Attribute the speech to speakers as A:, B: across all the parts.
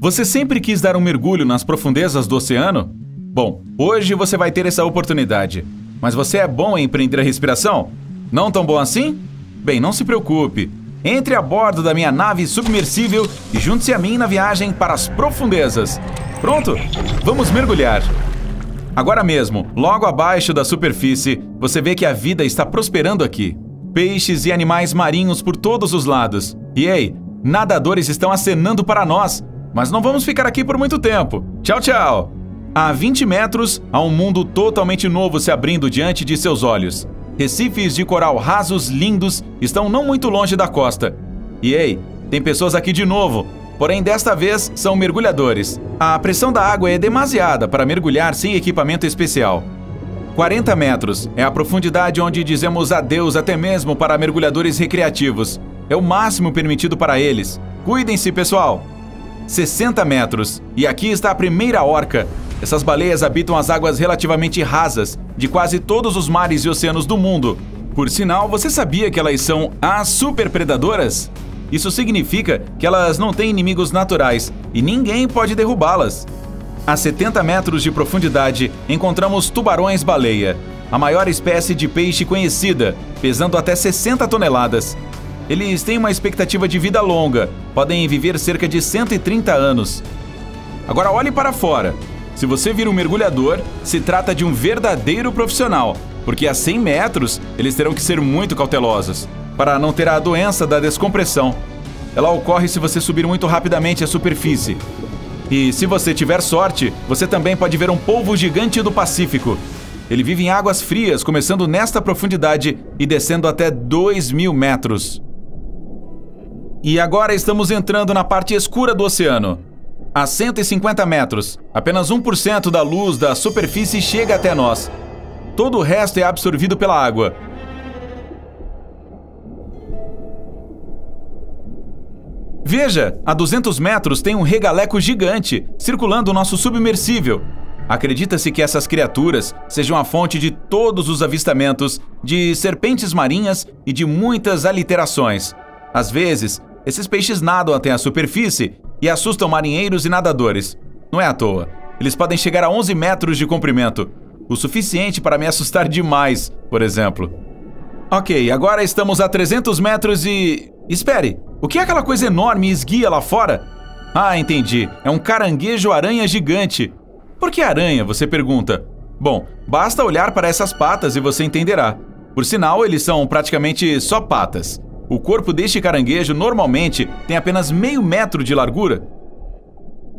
A: Você sempre quis dar um mergulho nas profundezas do oceano? Bom, hoje você vai ter essa oportunidade. Mas você é bom em prender a respiração? Não tão bom assim? Bem, não se preocupe. Entre a bordo da minha nave submersível e junte-se a mim na viagem para as profundezas. Pronto? Vamos mergulhar. Agora mesmo, logo abaixo da superfície, você vê que a vida está prosperando aqui. Peixes e animais marinhos por todos os lados. E ei, nadadores estão acenando para nós. Mas não vamos ficar aqui por muito tempo. Tchau, tchau! A 20 metros, há um mundo totalmente novo se abrindo diante de seus olhos. Recifes de coral rasos lindos estão não muito longe da costa. E ei, tem pessoas aqui de novo, porém desta vez são mergulhadores. A pressão da água é demasiada para mergulhar sem equipamento especial. 40 metros é a profundidade onde dizemos adeus até mesmo para mergulhadores recreativos. É o máximo permitido para eles. Cuidem-se, pessoal! 60 metros. E aqui está a primeira orca, essas baleias habitam as águas relativamente rasas de quase todos os mares e oceanos do mundo. Por sinal, você sabia que elas são as superpredadoras? Isso significa que elas não têm inimigos naturais e ninguém pode derrubá-las. A 70 metros de profundidade, encontramos tubarões-baleia, a maior espécie de peixe conhecida, pesando até 60 toneladas. Eles têm uma expectativa de vida longa, podem viver cerca de 130 anos. Agora olhe para fora. Se você vir um mergulhador, se trata de um verdadeiro profissional, porque a 100 metros eles terão que ser muito cautelosos para não ter a doença da descompressão. Ela ocorre se você subir muito rapidamente a superfície. E se você tiver sorte, você também pode ver um polvo gigante do Pacífico. Ele vive em águas frias, começando nesta profundidade e descendo até 2 mil metros. E agora estamos entrando na parte escura do oceano. A 150 metros, apenas 1% da luz da superfície chega até nós. Todo o resto é absorvido pela água. Veja, a 200 metros tem um regaleco gigante circulando o nosso submersível. Acredita-se que essas criaturas sejam a fonte de todos os avistamentos de serpentes marinhas e de muitas aliterações. Às vezes, esses peixes nadam até a superfície e assustam marinheiros e nadadores. Não é à toa. Eles podem chegar a 11 metros de comprimento, o suficiente para me assustar demais, por exemplo. Ok, agora estamos a 300 metros e. Espere! O que é aquela coisa enorme e esguia lá fora? Ah, entendi. É um caranguejo-aranha gigante. Por que aranha? Você pergunta. Bom, basta olhar para essas patas e você entenderá. Por sinal, eles são praticamente só patas. O corpo deste caranguejo normalmente tem apenas meio metro de largura.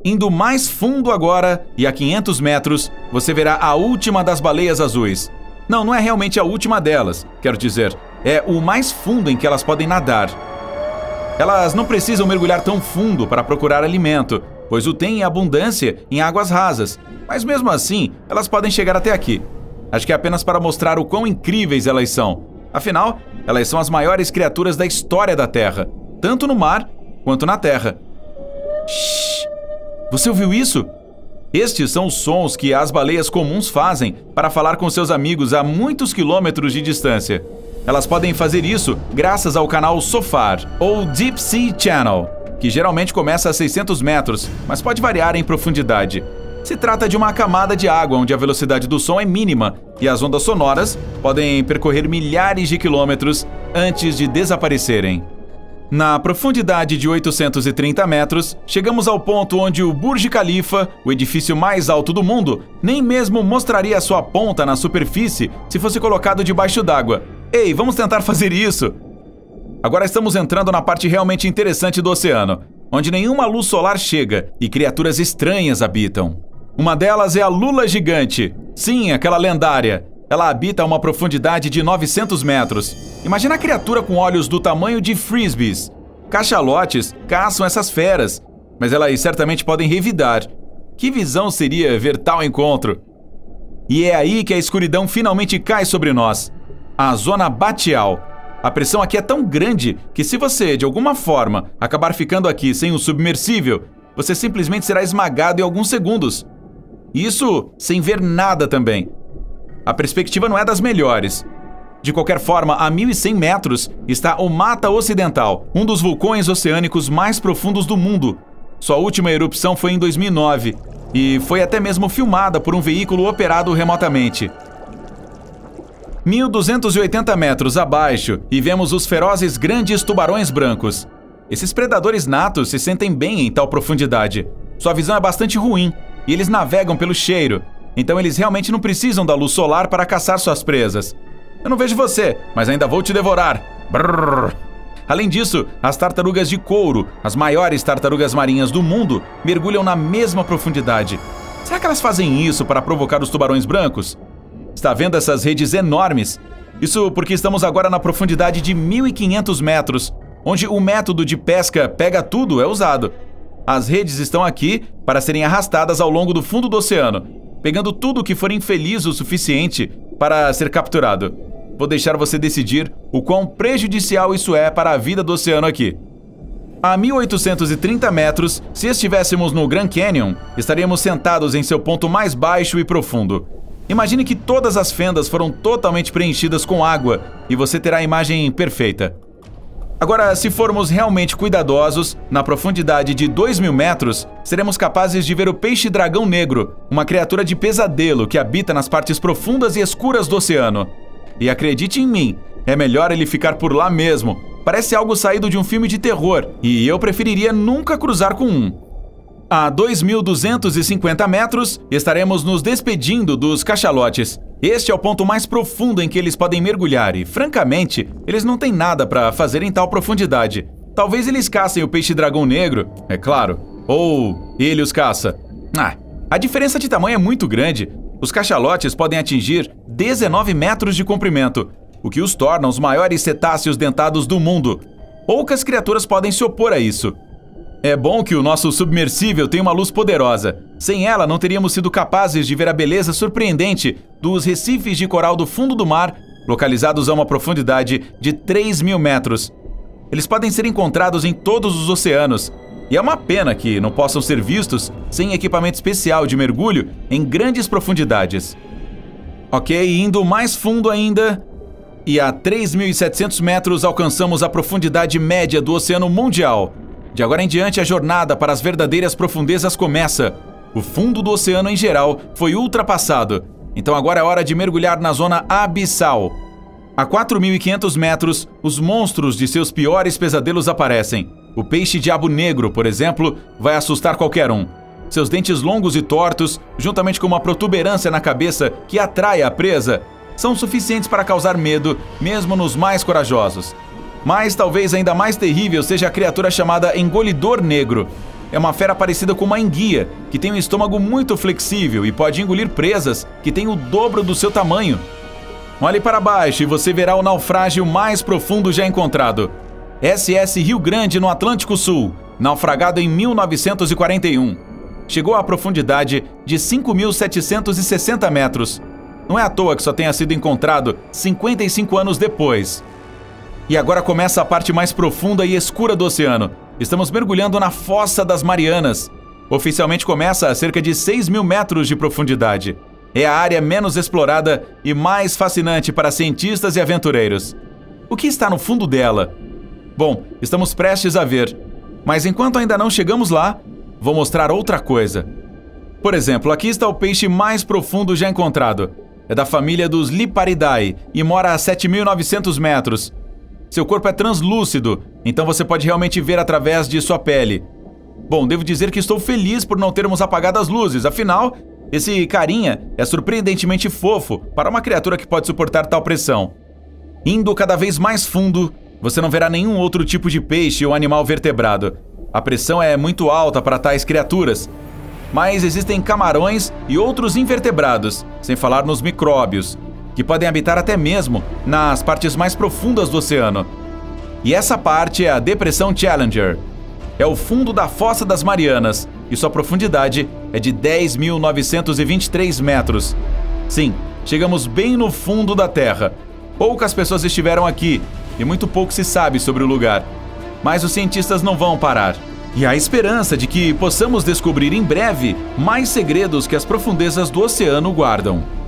A: Indo mais fundo agora, e a 500 metros, você verá a última das baleias azuis. Não, não é realmente a última delas, quero dizer, é o mais fundo em que elas podem nadar. Elas não precisam mergulhar tão fundo para procurar alimento, pois o têm em abundância em águas rasas, mas mesmo assim, elas podem chegar até aqui. Acho que é apenas para mostrar o quão incríveis elas são. Afinal, elas são as maiores criaturas da história da Terra, tanto no mar quanto na terra. Shhh! Você ouviu isso? Estes são os sons que as baleias comuns fazem para falar com seus amigos a muitos quilômetros de distância. Elas podem fazer isso graças ao canal SOFAR, ou Deep Sea Channel, que geralmente começa a 600 metros, mas pode variar em profundidade. Se trata de uma camada de água onde a velocidade do som é mínima e as ondas sonoras podem percorrer milhares de quilômetros antes de desaparecerem. Na profundidade de 830 metros, chegamos ao ponto onde o Burj Khalifa, o edifício mais alto do mundo, nem mesmo mostraria sua ponta na superfície se fosse colocado debaixo d'água. Ei, vamos tentar fazer isso! Agora estamos entrando na parte realmente interessante do oceano, onde nenhuma luz solar chega e criaturas estranhas habitam. Uma delas é a lula gigante. Sim, aquela lendária. Ela habita a uma profundidade de 900 metros. Imagina a criatura com olhos do tamanho de frisbees. Cachalotes caçam essas feras, mas elas certamente podem revidar. Que visão seria ver tal encontro? E é aí que a escuridão finalmente cai sobre nós. A zona batial. A pressão aqui é tão grande que se você, de alguma forma, acabar ficando aqui sem o submersível, você simplesmente será esmagado em alguns segundos. Isso sem ver nada também. A perspectiva não é das melhores. De qualquer forma, a 1100 metros está o Mata Ocidental, um dos vulcões oceânicos mais profundos do mundo. Sua última erupção foi em 2009 e foi até mesmo filmada por um veículo operado remotamente. 1.280 metros abaixo e vemos os ferozes grandes tubarões brancos. Esses predadores natos se sentem bem em tal profundidade. Sua visão é bastante ruim e eles navegam pelo cheiro, então eles realmente não precisam da luz solar para caçar suas presas. Eu não vejo você, mas ainda vou te devorar. Brrr. Além disso, as tartarugas de couro, as maiores tartarugas marinhas do mundo, mergulham na mesma profundidade. Será que elas fazem isso para provocar os tubarões brancos? Está vendo essas redes enormes? Isso porque estamos agora na profundidade de 1.500 metros, onde o método de pesca pega tudo é usado. As redes estão aqui para serem arrastadas ao longo do fundo do oceano, pegando tudo que for infeliz o suficiente para ser capturado. Vou deixar você decidir o quão prejudicial isso é para a vida do oceano aqui. A 1830 metros, se estivéssemos no Grand Canyon, estaríamos sentados em seu ponto mais baixo e profundo. Imagine que todas as fendas foram totalmente preenchidas com água e você terá a imagem perfeita. Agora, se formos realmente cuidadosos, na profundidade de 2 mil metros, seremos capazes de ver o peixe-dragão negro, uma criatura de pesadelo que habita nas partes profundas e escuras do oceano. E acredite em mim, é melhor ele ficar por lá mesmo. Parece algo saído de um filme de terror, e eu preferiria nunca cruzar com um. A 2.250 metros, estaremos nos despedindo dos cachalotes. Este é o ponto mais profundo em que eles podem mergulhar e, francamente, eles não têm nada para fazer em tal profundidade. Talvez eles caçem o peixe-dragão negro, é claro, ou ele os caça. Ah, a diferença de tamanho é muito grande. Os cachalotes podem atingir 19 metros de comprimento, o que os torna os maiores cetáceos dentados do mundo. Poucas criaturas podem se opor a isso. É bom que o nosso submersível tenha uma luz poderosa. Sem ela, não teríamos sido capazes de ver a beleza surpreendente dos recifes de coral do fundo do mar, localizados a uma profundidade de 3 mil metros. Eles podem ser encontrados em todos os oceanos, e é uma pena que não possam ser vistos sem equipamento especial de mergulho em grandes profundidades. Ok, indo mais fundo ainda, e a 3.700 metros alcançamos a profundidade média do Oceano Mundial. De agora em diante, a jornada para as verdadeiras profundezas começa. O fundo do oceano em geral foi ultrapassado, então agora é hora de mergulhar na zona abissal. A 4.500 metros, os monstros de seus piores pesadelos aparecem. O peixe-diabo negro, por exemplo, vai assustar qualquer um. Seus dentes longos e tortos, juntamente com uma protuberância na cabeça que atrai a presa, são suficientes para causar medo, mesmo nos mais corajosos. Mas talvez ainda mais terrível seja a criatura chamada engolidor negro. É uma fera parecida com uma enguia, que tem um estômago muito flexível e pode engolir presas que têm o dobro do seu tamanho. Olhe para baixo e você verá o naufrágio mais profundo já encontrado. SS Rio Grande, no Atlântico Sul, naufragado em 1941. Chegou à profundidade de 5.760 metros. Não é à toa que só tenha sido encontrado 55 anos depois. E agora começa a parte mais profunda e escura do oceano. Estamos mergulhando na Fossa das Marianas. Oficialmente começa a cerca de 6 mil metros de profundidade. É a área menos explorada e mais fascinante para cientistas e aventureiros. O que está no fundo dela? Bom, estamos prestes a ver. Mas enquanto ainda não chegamos lá, vou mostrar outra coisa. Por exemplo, aqui está o peixe mais profundo já encontrado. É da família dos Liparidae e mora a 7.900 metros. Seu corpo é translúcido, então você pode realmente ver através de sua pele. Bom, devo dizer que estou feliz por não termos apagado as luzes, afinal, esse carinha é surpreendentemente fofo para uma criatura que pode suportar tal pressão. Indo cada vez mais fundo, você não verá nenhum outro tipo de peixe ou animal vertebrado. A pressão é muito alta para tais criaturas. Mas existem camarões e outros invertebrados, sem falar nos micróbios, que podem habitar até mesmo nas partes mais profundas do oceano. E essa parte é a Depressão Challenger. É o fundo da Fossa das Marianas e sua profundidade é de 10.923 metros. Sim, chegamos bem no fundo da Terra. Poucas pessoas estiveram aqui e muito pouco se sabe sobre o lugar. Mas os cientistas não vão parar. E há esperança de que possamos descobrir em breve mais segredos que as profundezas do oceano guardam.